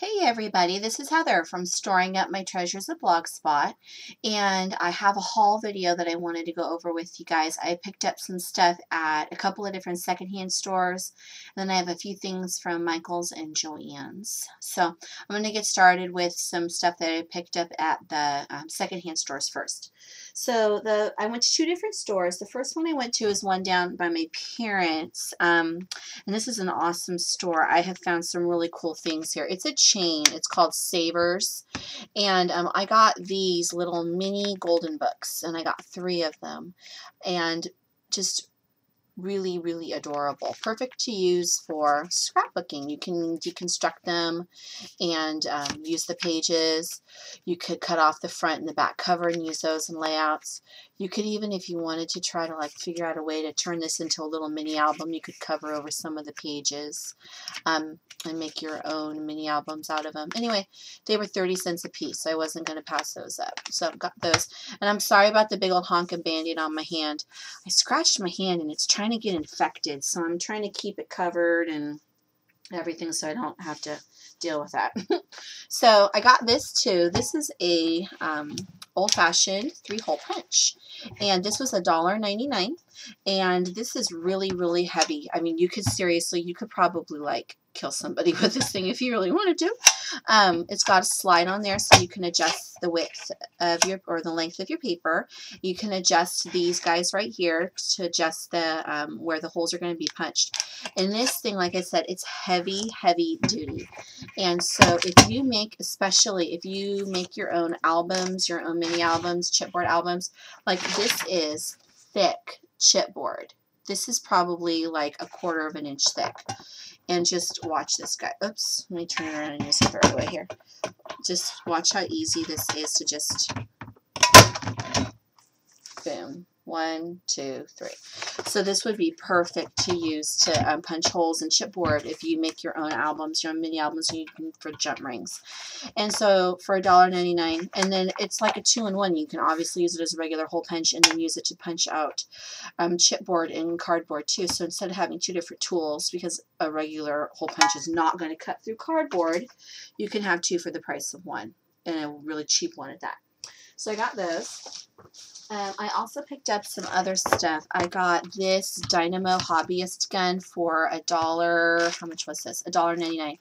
Hey everybody, this is Heather from Storing Up My Treasures at Blogspot and I have a haul video that I wanted to go over with you guys. I picked up some stuff at a couple of different secondhand stores and then I have a few things from Michael's and Joann's. So I'm going to get started with some stuff that I picked up at the um, secondhand stores first. So the I went to two different stores. The first one I went to is one down by my parents um, and this is an awesome store. I have found some really cool things here. It's a chain. It's called Savers. And um, I got these little mini golden books, and I got three of them. And just really, really adorable. Perfect to use for scrapbooking. You can deconstruct them and um, use the pages. You could cut off the front and the back cover and use those in layouts. You could even, if you wanted to try to like figure out a way to turn this into a little mini album, you could cover over some of the pages um, and make your own mini albums out of them. Anyway, they were 30 cents a piece, so I wasn't going to pass those up. So I've got those. And I'm sorry about the big old honking band-aid on my hand. I scratched my hand and it's trying trying to get infected, so I'm trying to keep it covered and everything so I don't have to deal with that. so I got this too. This is a um, old-fashioned three-hole punch. And this was $1.99. And this is really, really heavy. I mean, you could seriously, you could probably like kill somebody with this thing if you really wanted to. Um, it's got a slide on there so you can adjust the width of your, or the length of your paper. You can adjust these guys right here to adjust the, um, where the holes are going to be punched. And this thing, like I said, it's heavy, heavy duty. And so if you make, especially if you make your own albums, your own mini albums, chipboard albums, like this is thick chipboard. This is probably like a quarter of an inch thick and just watch this guy. Oops, let me turn around and use it the right way here. Just watch how easy this is to just boom. One, two, three. So this would be perfect to use to um, punch holes in chipboard if you make your own albums, your own mini albums you can, for jump rings. And so for $1.99, and then it's like a two-in-one. You can obviously use it as a regular hole punch and then use it to punch out um, chipboard and cardboard too. So instead of having two different tools, because a regular hole punch is not going to cut through cardboard, you can have two for the price of one, and a really cheap one at that. So I got those. Um, I also picked up some other stuff. I got this Dymo Hobbyist gun for a dollar. How much was this? A dollar ninety-nine.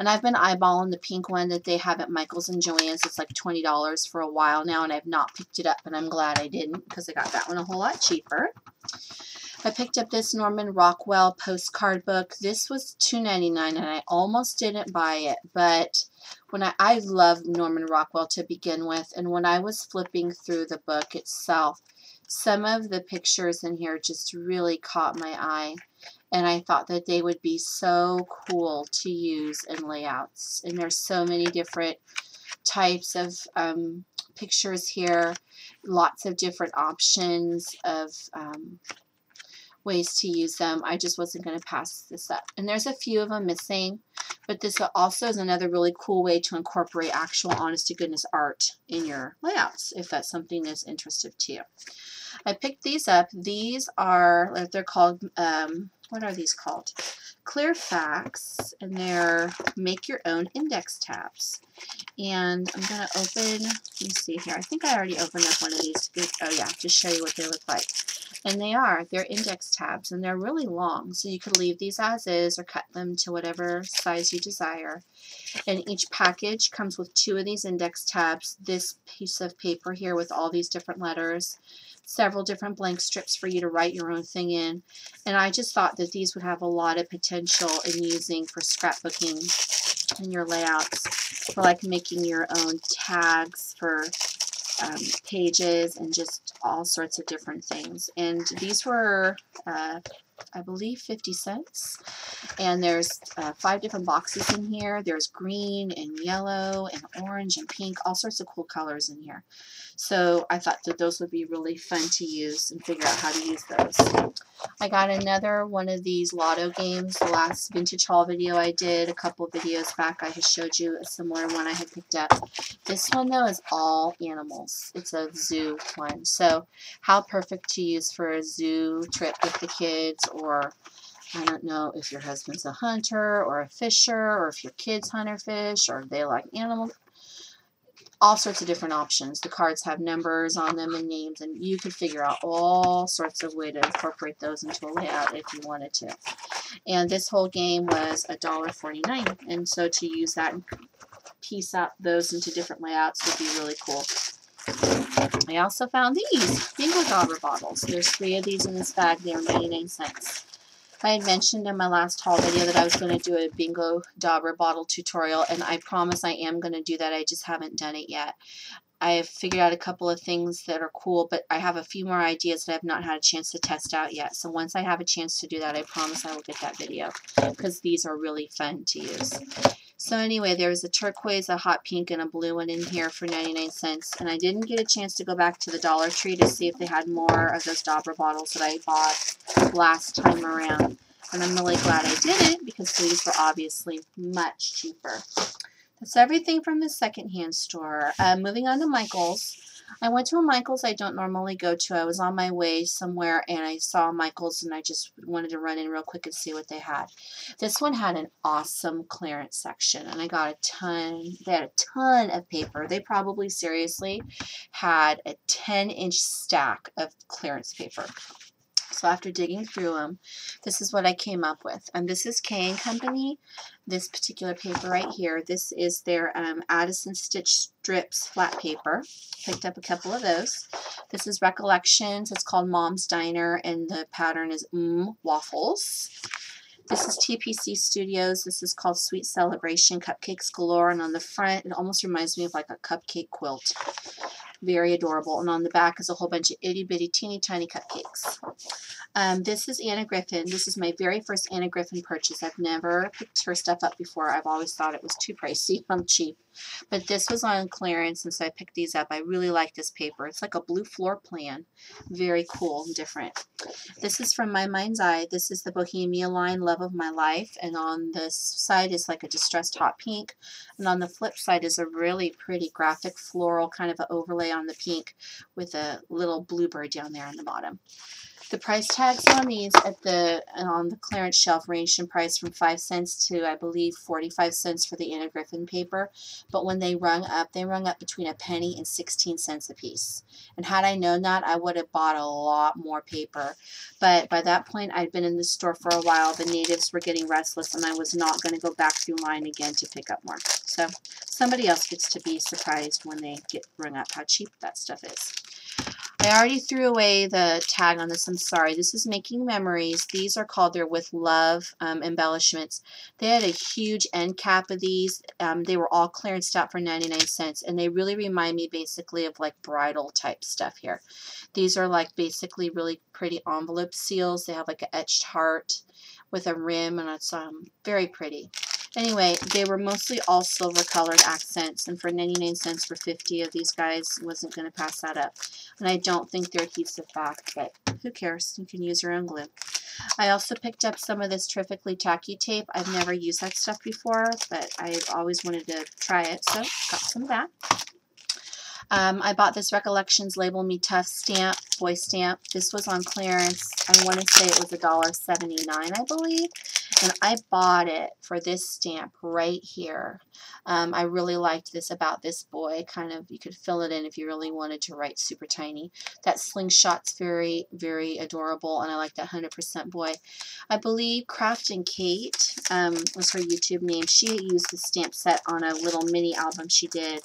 And I've been eyeballing the pink one that they have at Michael's and Joann's. It's like twenty dollars for a while now, and I've not picked it up, and I'm glad I didn't because I got that one a whole lot cheaper. I picked up this Norman Rockwell postcard book. This was $2.99 and I almost didn't buy it, but when I, I love Norman Rockwell to begin with, and when I was flipping through the book itself, some of the pictures in here just really caught my eye, and I thought that they would be so cool to use in layouts. And there's so many different types of um, pictures here, lots of different options of um, ways to use them. I just wasn't going to pass this up. And there's a few of them missing, but this also is another really cool way to incorporate actual honest to goodness art in your layouts, if that's something that's interesting to you. I picked these up. These are, they're called, um, what are these called? Clear Facts, and they're make your own index tabs. And I'm going to open, let me see here. I think I already opened up one of these. Oh yeah, to show you what they look like. And they are. They're index tabs, and they're really long, so you could leave these as is or cut them to whatever size you desire. And each package comes with two of these index tabs, this piece of paper here with all these different letters, several different blank strips for you to write your own thing in. And I just thought that these would have a lot of potential in using for scrapbooking in your layouts, for like making your own tags for um, pages and just all sorts of different things. And these were, uh, I believe, 50 cents. And there's uh, five different boxes in here. There's green and yellow and orange and pink, all sorts of cool colors in here. So I thought that those would be really fun to use and figure out how to use those. I got another one of these lotto games. The last vintage haul video I did a couple videos back, I had showed you a similar one I had picked up. This one, though, is all animals. It's a zoo one. So how perfect to use for a zoo trip with the kids or I don't know if your husband's a hunter or a fisher or if your kids hunt or fish or they like animals. All sorts of different options. The cards have numbers on them and names, and you could figure out all sorts of way to incorporate those into a layout if you wanted to. And this whole game was $1.49, and so to use that and piece up those into different layouts would be really cool. I also found these Bingo Dauber bottles. There's three of these in this bag. They are 99 cents. I had mentioned in my last haul video that I was going to do a Bingo Dauber bottle tutorial, and I promise I am going to do that. I just haven't done it yet. I have figured out a couple of things that are cool, but I have a few more ideas that I've not had a chance to test out yet. So once I have a chance to do that, I promise I will get that video because these are really fun to use. So anyway, there was a turquoise, a hot pink, and a blue one in here for 99 cents. And I didn't get a chance to go back to the Dollar Tree to see if they had more of those Dauber bottles that I bought last time around. And I'm really glad I didn't because these were obviously much cheaper. That's everything from the secondhand store. Uh, moving on to Michael's. I went to a Michael's I don't normally go to. I was on my way somewhere and I saw Michael's and I just wanted to run in real quick and see what they had. This one had an awesome clearance section and I got a ton, they had a ton of paper. They probably seriously had a 10 inch stack of clearance paper. So after digging through them, this is what I came up with. And this is K & Company, this particular paper right here. This is their um, Addison Stitch Strips flat paper. Picked up a couple of those. This is Recollections. It's called Mom's Diner, and the pattern is Mmm Waffles. This is TPC Studios. This is called Sweet Celebration Cupcakes Galore. And on the front, it almost reminds me of like a cupcake quilt. Very adorable. And on the back is a whole bunch of itty bitty teeny tiny cupcakes. Um, this is Anna Griffin. This is my very first Anna Griffin purchase. I've never picked her stuff up before. I've always thought it was too pricey on cheap. But this was on clearance, and so I picked these up. I really like this paper. It's like a blue floor plan. Very cool and different. This is from My Mind's Eye. This is the Bohemia line, Love of My Life. And on this side is like a distressed hot pink. And on the flip side is a really pretty graphic floral kind of an overlay on the pink with a little bluebird down there on the bottom. The price tags on these at the on the clearance shelf ranged in price from 5 cents to I believe 45 cents for the Anna Griffin paper, but when they rung up, they rung up between a penny and 16 cents a piece. And had I known that, I would have bought a lot more paper. But by that point, I'd been in the store for a while. The natives were getting restless, and I was not going to go back through line again to pick up more. So somebody else gets to be surprised when they get rung up how cheap that stuff is. I already threw away the tag on this. I'm sorry. This is Making Memories. These are called their With Love um, embellishments. They had a huge end cap of these. Um, they were all clearanced out for 99 cents. And they really remind me basically of like bridal type stuff here. These are like basically really pretty envelope seals. They have like an etched heart with a rim and it's um, very pretty. Anyway, they were mostly all silver colored accents, and for 99 cents for 50 of these guys, wasn't going to pass that up. And I don't think they're adhesive back, but who cares? You can use your own glue. I also picked up some of this terrifically tacky tape. I've never used that stuff before, but I've always wanted to try it, so got some of that. Um, I bought this Recollections Label Me Tough stamp, boy stamp. This was on clearance. I want to say it was $1.79, I believe. And I bought it for this stamp right here. Um, I really liked this about this boy. Kind of, you could fill it in if you really wanted to write super tiny. That slingshot's very, very adorable, and I like that 100% boy. I believe Craft and Kate um, was her YouTube name. She used the stamp set on a little mini album she did,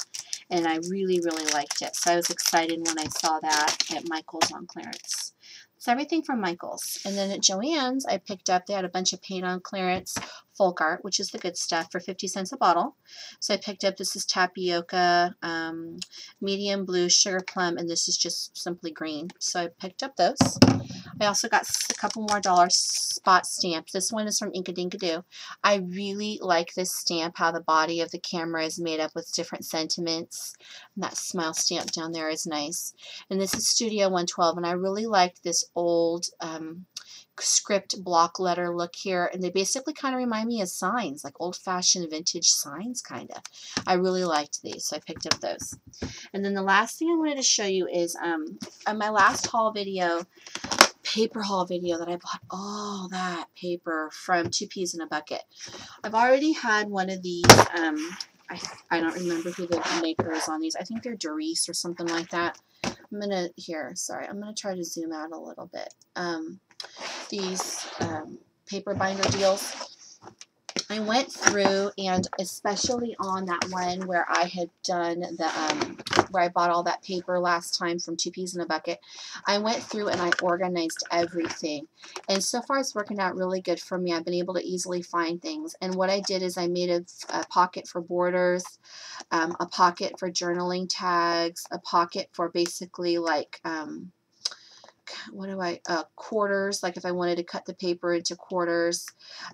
and I really, really liked it. So I was excited when I saw that at Michael's on clearance. So everything from Michael's. And then at Joann's, I picked up, they had a bunch of paint on clearance, folk art, which is the good stuff, for 50 cents a bottle. So I picked up, this is tapioca, um, medium blue, sugar plum, and this is just simply green. So I picked up those. I also got a couple more dollar spot stamps. This one is from Inkadinkado. I really like this stamp, how the body of the camera is made up with different sentiments. And that smile stamp down there is nice. And this is Studio 112, and I really like this old um, script block letter look here. And they basically kind of remind me of signs, like old-fashioned vintage signs, kind of. I really liked these, so I picked up those. And then the last thing I wanted to show you is um, on my last haul video, paper haul video that I bought all that paper from Two Peas in a Bucket. I've already had one of these. Um, I, I don't remember who the maker is on these. I think they're Doris or something like that. I'm going to, here, sorry, I'm going to try to zoom out a little bit. Um, these um, paper binder deals. I went through and especially on that one where I had done the, um, where I bought all that paper last time from Two Peas in a Bucket, I went through and I organized everything. And so far it's working out really good for me. I've been able to easily find things. And what I did is I made a, a pocket for borders, um, a pocket for journaling tags, a pocket for basically like, um, what do I, uh, quarters, like if I wanted to cut the paper into quarters.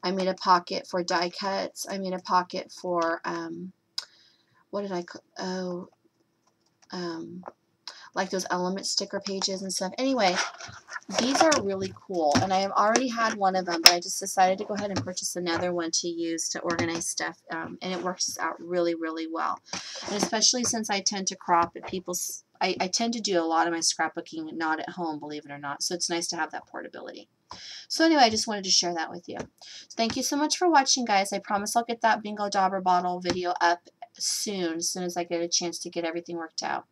I made a pocket for die cuts. I made a pocket for, um, what did I, oh, um, like those element sticker pages and stuff. Anyway, these are really cool, and I have already had one of them, but I just decided to go ahead and purchase another one to use to organize stuff, um, and it works out really, really well. And especially since I tend to crop at people's I, I tend to do a lot of my scrapbooking not at home, believe it or not. So it's nice to have that portability. So anyway, I just wanted to share that with you. Thank you so much for watching, guys. I promise I'll get that Bingo Dauber bottle video up soon, as soon as I get a chance to get everything worked out.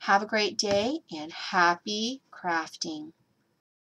Have a great day and happy crafting.